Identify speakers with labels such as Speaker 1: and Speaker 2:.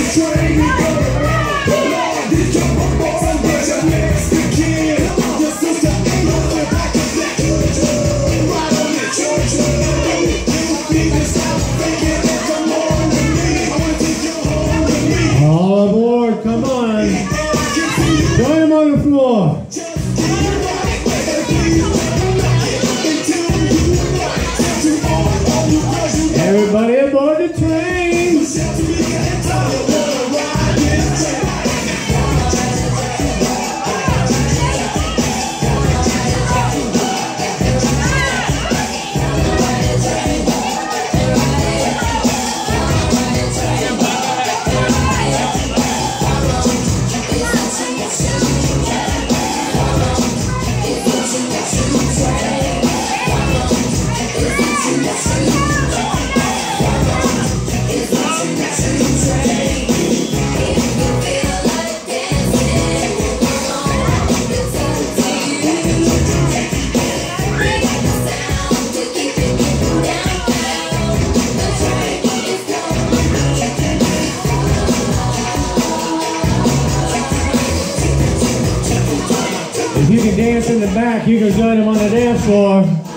Speaker 1: Oh, Everybody aboard the train. Dance in the back, you can join them on the dance floor.